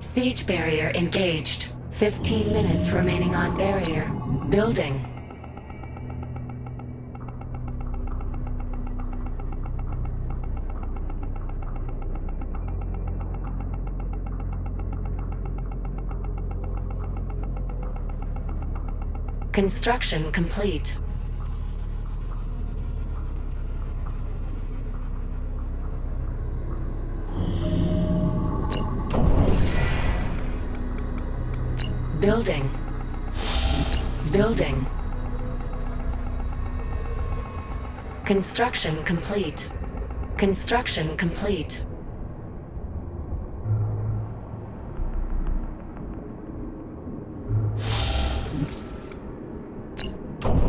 Siege barrier engaged. 15 minutes remaining on barrier. Building. Construction complete. Building. Building. Construction complete. Construction complete.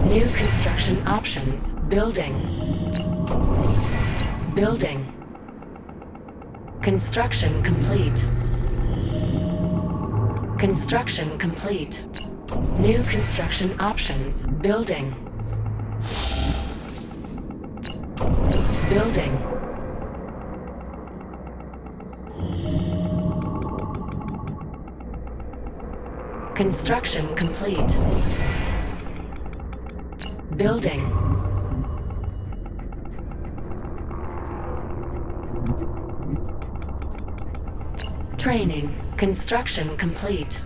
New construction options. Building. Building. Construction complete. Construction complete. New construction options. Building. Building. Construction complete. Building. Training. Construction complete.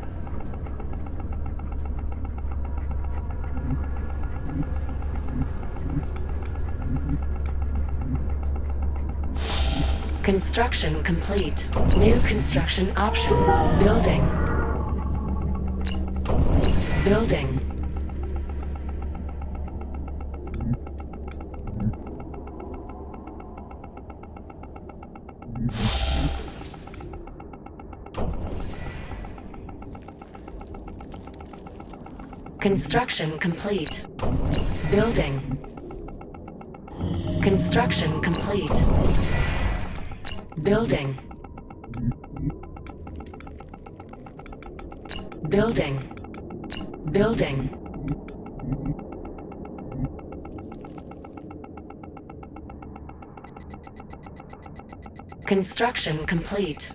Construction complete. New construction options. Building. Building. Construction complete. Building. Construction complete. Building. Building. Building. Construction complete.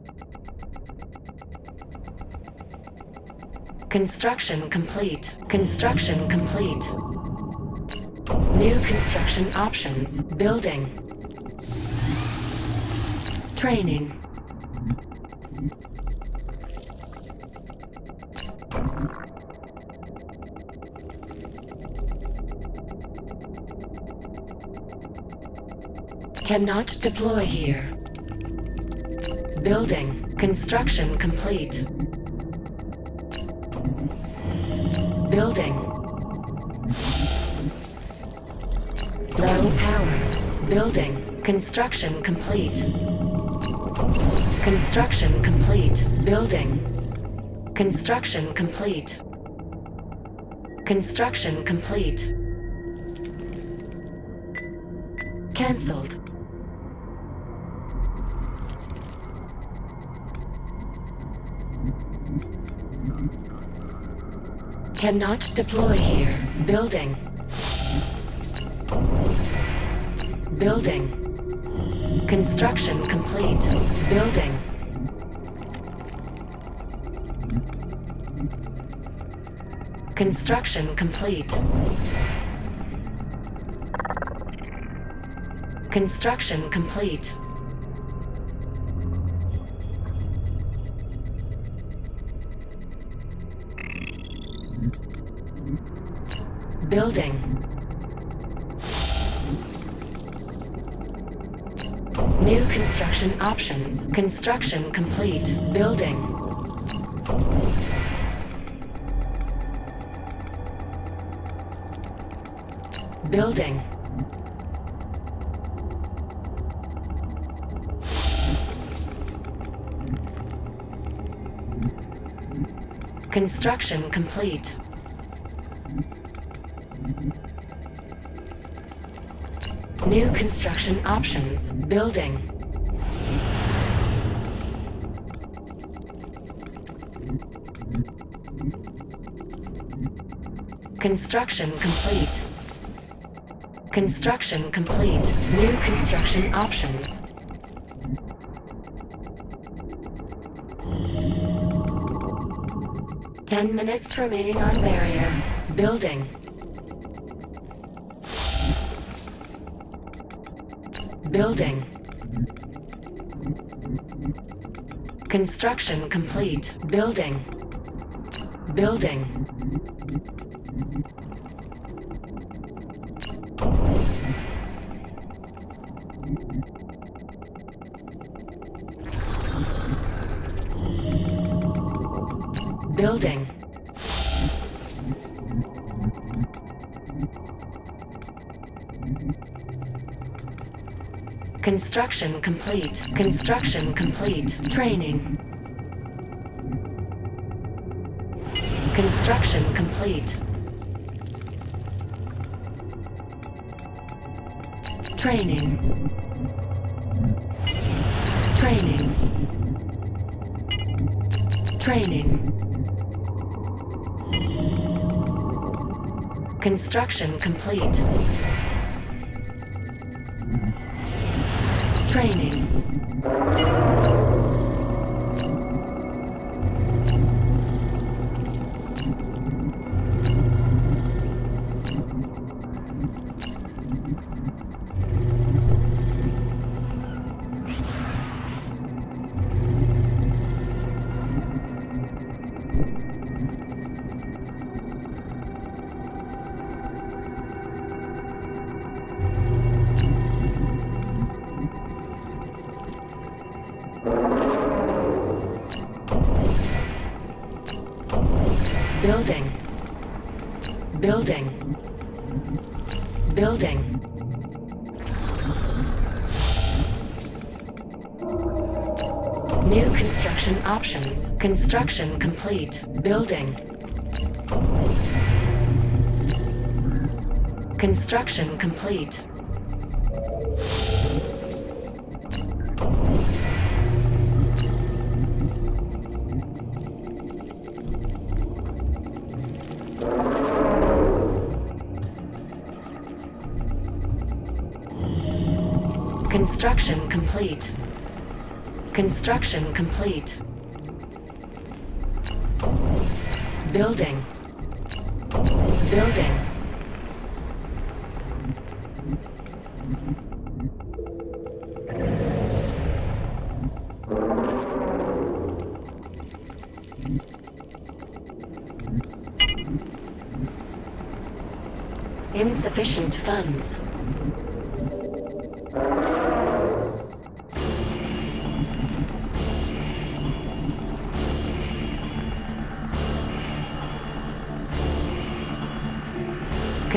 Construction complete. Construction complete. New construction options. Building. Training. Cannot deploy here. Building. Construction complete. Building. Low power. Building. Construction complete. Construction complete. Building. Construction complete. Construction complete. Cancelled. Cannot deploy here. Building. Building. Construction complete. Building. Construction complete. Construction complete. Building. New construction options. Construction complete. Building. Building. Construction complete. New construction options. Building. Construction complete. Construction complete. New construction options. Ten minutes remaining on barrier. Building. Building. Construction complete. Building. Building. Building. Construction complete. Construction complete. Training. Construction complete. Training. Training. Training. Construction complete. Construction complete. Building. Construction complete. Construction complete. Construction complete. Building. Building. Insufficient funds.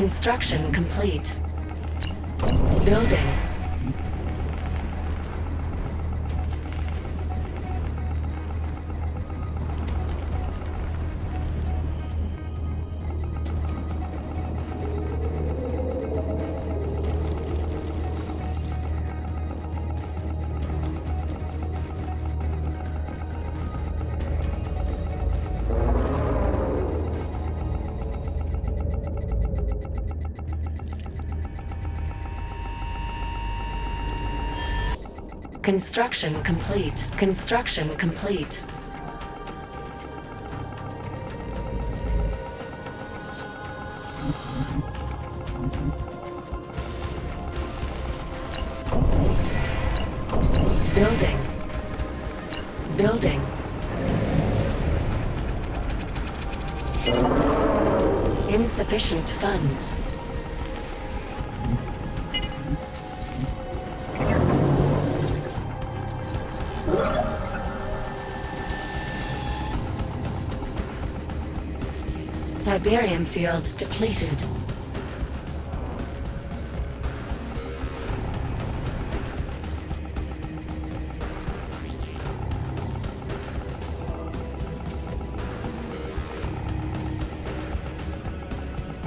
Construction complete. Building. Construction complete. Construction complete. Building. Building. Insufficient funds. Tiberium field depleted.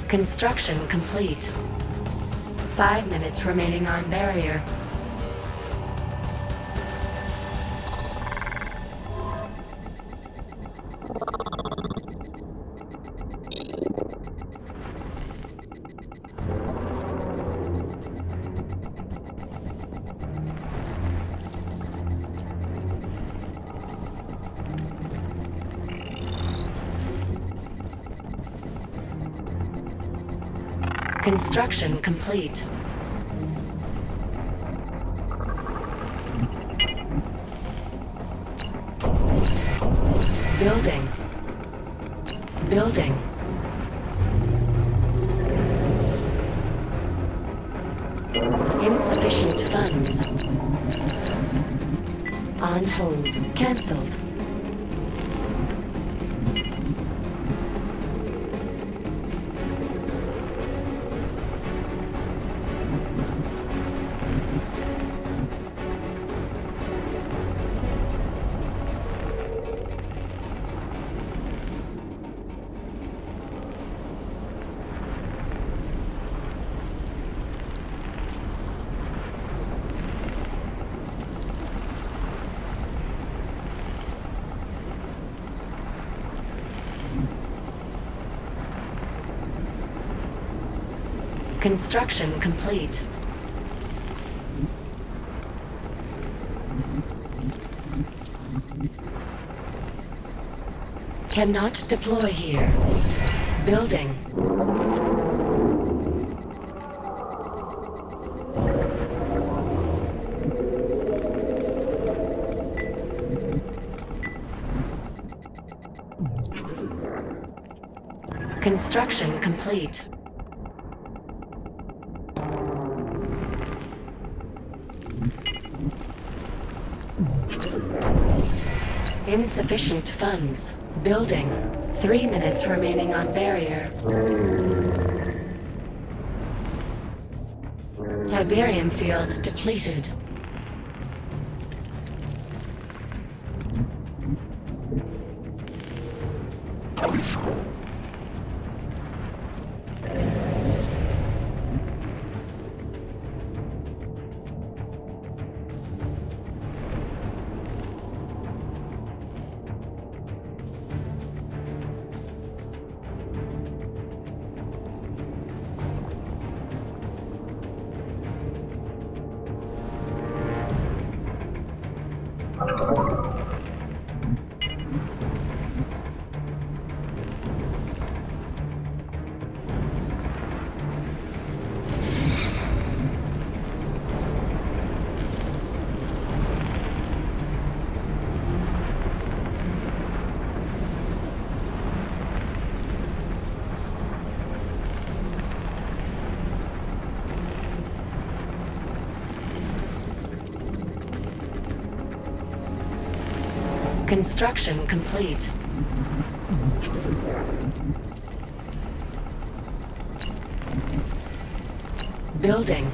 Construction complete. Five minutes remaining on barrier. Construction complete. Building. Building. Insufficient funds. On hold. Cancelled. Construction complete. Cannot deploy here. Building. Construction complete. Insufficient funds. Building. Three minutes remaining on barrier. Tiberium field depleted. Construction complete. Building.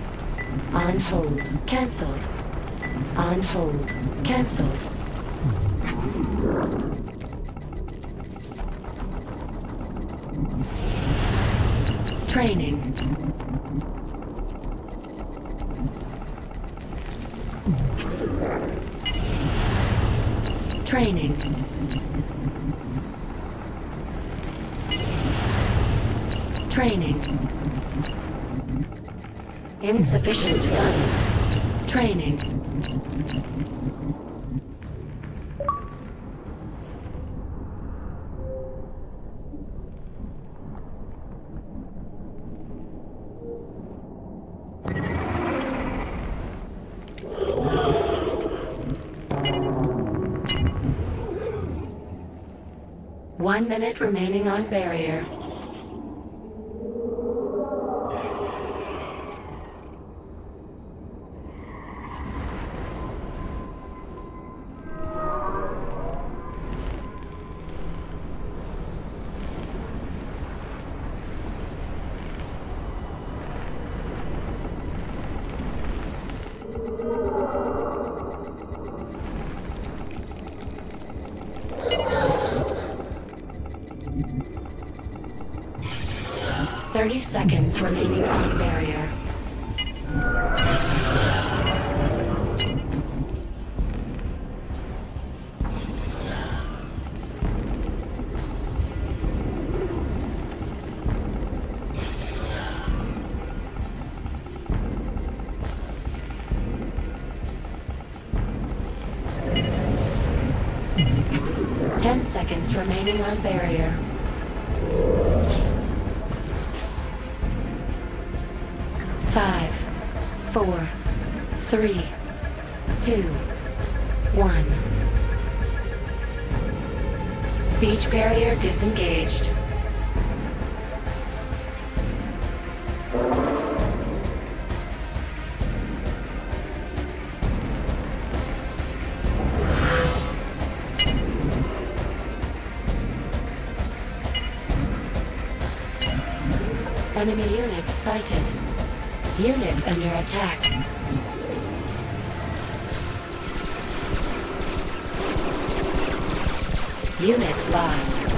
On hold. Cancelled. On hold. Cancelled. Training. Insufficient funds. Training. One minute remaining on barrier. 30 seconds remaining on barrier. Remaining on barrier. Five, four, three, two, one. Siege barrier disengaged. Enemy units sighted. Unit under attack. Unit lost.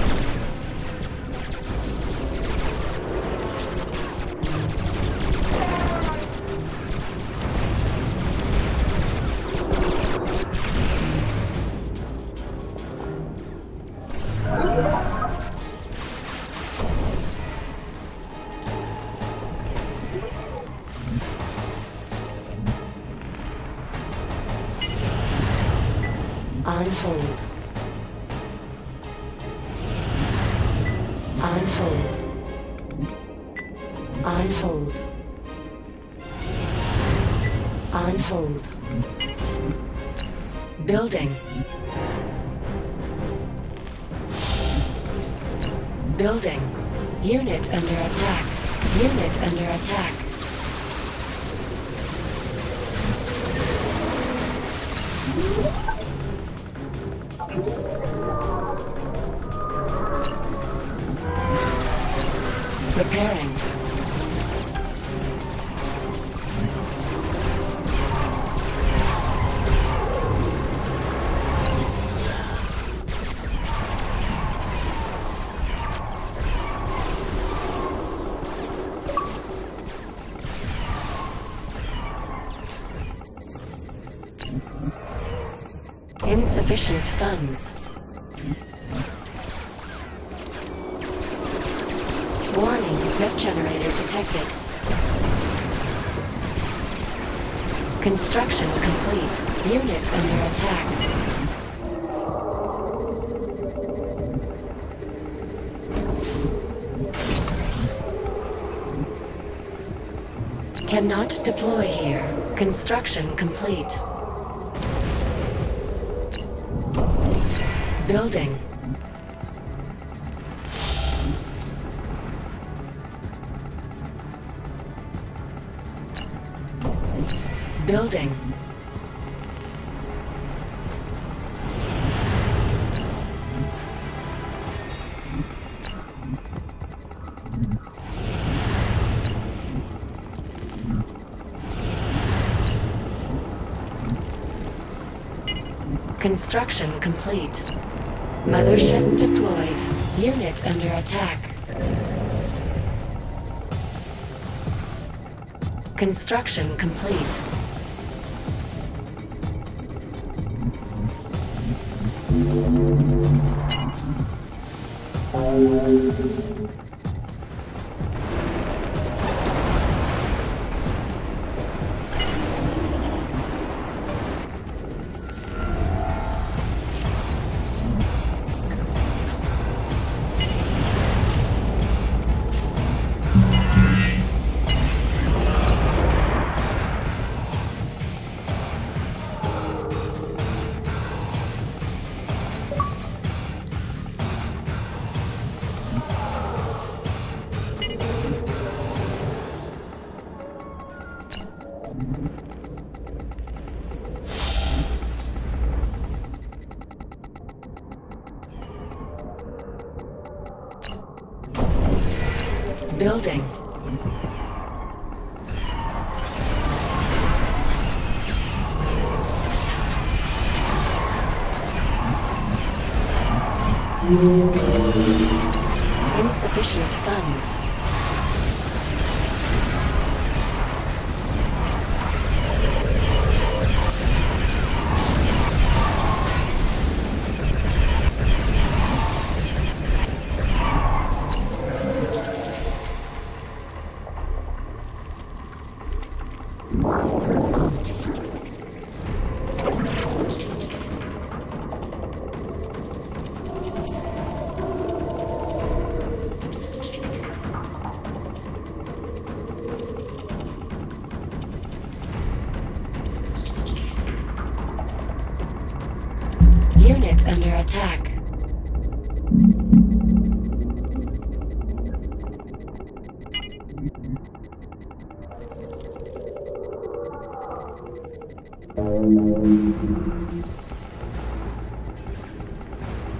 On hold. On hold. On hold. On hold. Building. Building. Unit under attack. Unit under attack. Insufficient funds. Construction complete. Unit under attack. Cannot deploy here. Construction complete. Building. Building. Construction complete. Mothership deployed. Unit under attack. Construction complete. Building. Insufficient funds.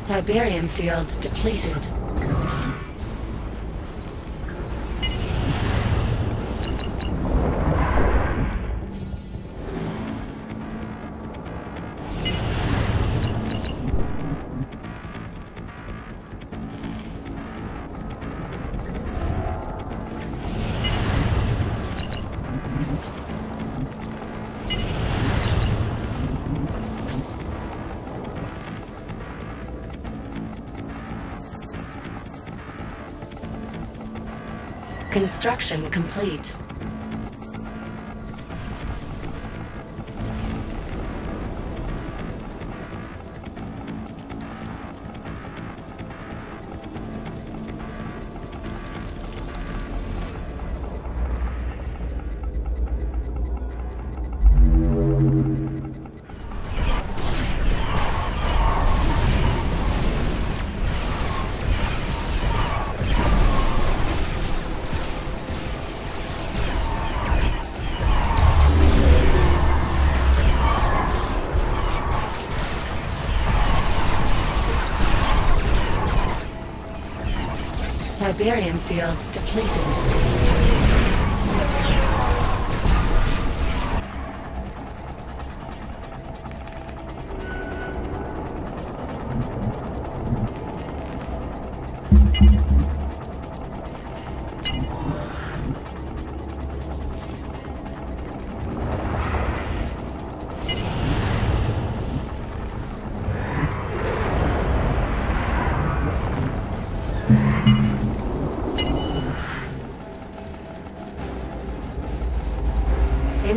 Tiberium field depleted. Construction complete. Tiberium field depleted.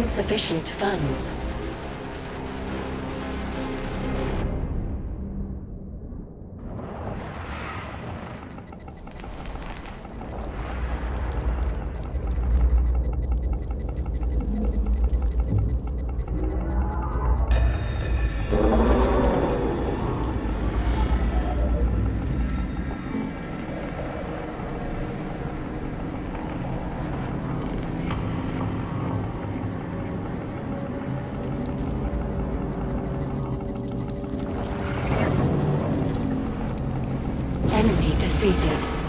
Insufficient funds. Enemy defeated.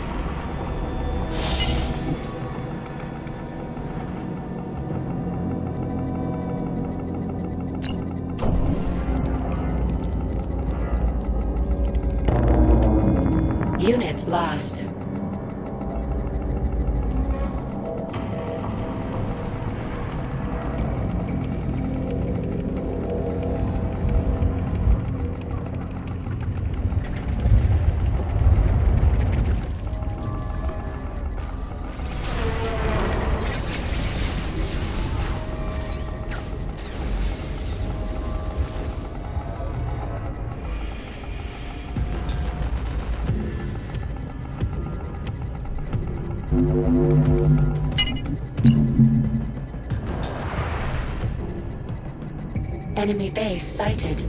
Enemy base sighted.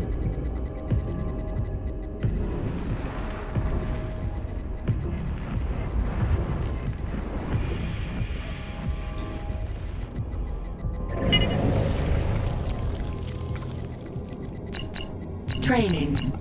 Training.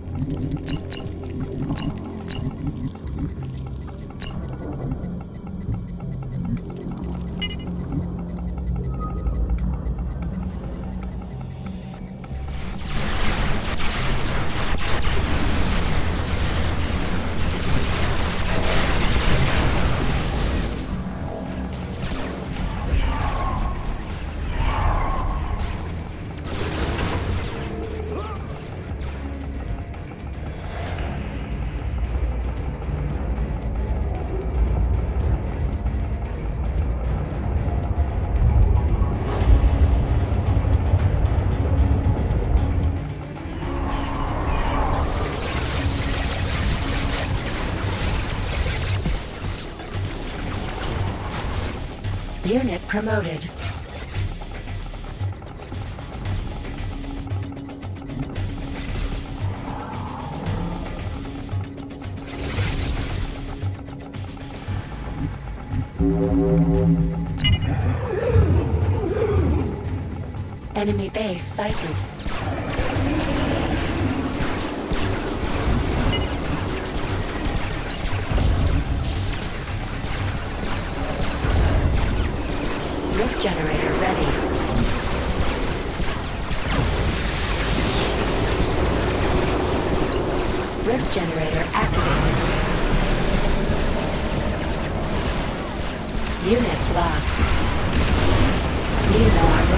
Promoted. Enemy base sighted. Rift generator ready. Rift generator activated. Unit lost. You are